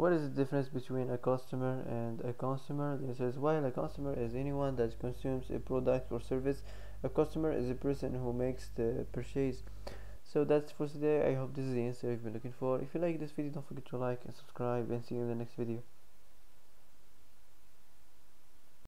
what is the difference between a customer and a consumer? This is while a customer is anyone that consumes a product or service a customer is a person who makes the purchase. So that's for today. I hope this is the answer you've been looking for. If you like this video don't forget to like and subscribe and see you in the next video.